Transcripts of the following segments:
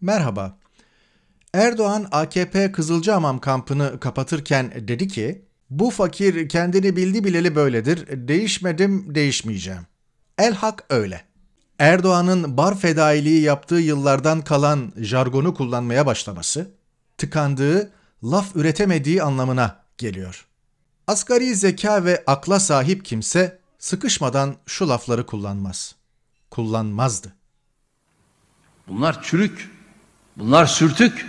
Merhaba. Erdoğan AKP Kızılcahamam kampını kapatırken dedi ki, bu fakir kendini bildi bileli böyledir, değişmedim, değişmeyeceğim. El hak öyle. Erdoğan'ın bar fedailiği yaptığı yıllardan kalan jargonu kullanmaya başlaması, tıkandığı, laf üretemediği anlamına geliyor. Asgari zeka ve akla sahip kimse sıkışmadan şu lafları kullanmaz. Kullanmazdı. Bunlar çürük. Bunlar sürtük.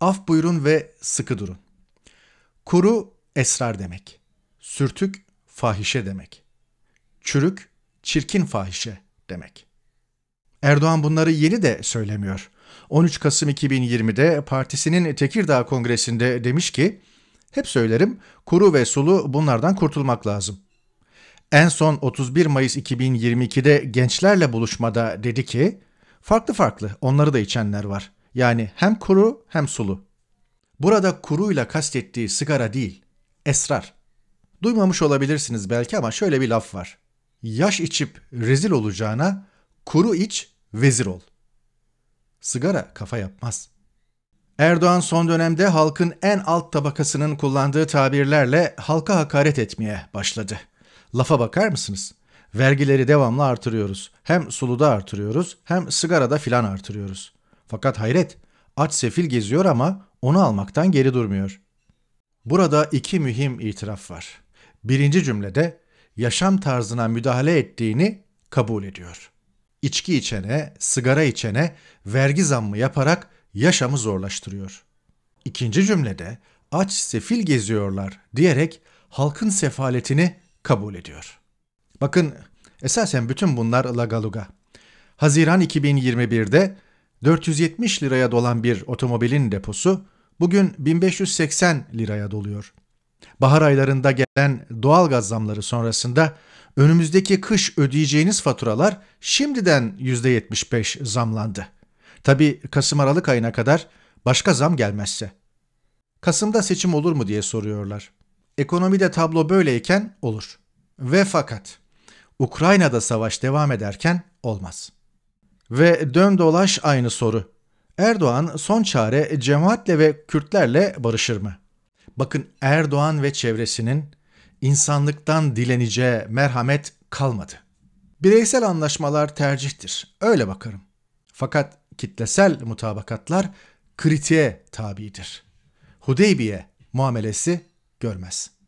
Af buyurun ve sıkı durun. Kuru esrar demek. Sürtük fahişe demek. Çürük çirkin fahişe demek. Erdoğan bunları yeni de söylemiyor. 13 Kasım 2020'de partisinin Tekirdağ Kongresi'nde demiş ki, hep söylerim kuru ve sulu bunlardan kurtulmak lazım. En son 31 Mayıs 2022'de gençlerle buluşmada dedi ki, farklı farklı onları da içenler var. Yani hem kuru hem sulu. Burada kuruyla kastettiği sigara değil, esrar. Duymamış olabilirsiniz belki ama şöyle bir laf var. Yaş içip rezil olacağına kuru iç, vezir ol. Sigara kafa yapmaz. Erdoğan son dönemde halkın en alt tabakasının kullandığı tabirlerle halka hakaret etmeye başladı. Lafa bakar mısınız? Vergileri devamlı artırıyoruz. Hem suluda artırıyoruz hem sigarada filan artırıyoruz. Fakat hayret, aç sefil geziyor ama onu almaktan geri durmuyor. Burada iki mühim itiraf var. Birinci cümlede yaşam tarzına müdahale ettiğini kabul ediyor. İçki içene, sigara içene vergi zammı yaparak yaşamı zorlaştırıyor. İkinci cümlede aç sefil geziyorlar diyerek halkın sefaletini kabul ediyor. Bakın esasen bütün bunlar lagaluga. Haziran 2021'de 470 liraya dolan bir otomobilin deposu bugün 1580 liraya doluyor. Bahar aylarında gelen doğal gaz zamları sonrasında önümüzdeki kış ödeyeceğiniz faturalar şimdiden %75 zamlandı. Tabi Kasım-Aralık ayına kadar başka zam gelmezse. Kasım'da seçim olur mu diye soruyorlar. Ekonomide tablo böyleyken olur. Ve fakat Ukrayna'da savaş devam ederken olmaz. Ve dön dolaş aynı soru. Erdoğan son çare cemaatle ve Kürtlerle barışır mı? Bakın Erdoğan ve çevresinin insanlıktan dileneceği merhamet kalmadı. Bireysel anlaşmalar tercihtir. Öyle bakarım. Fakat kitlesel mutabakatlar kritiğe tabidir. Hudeybiye muamelesi görmez.''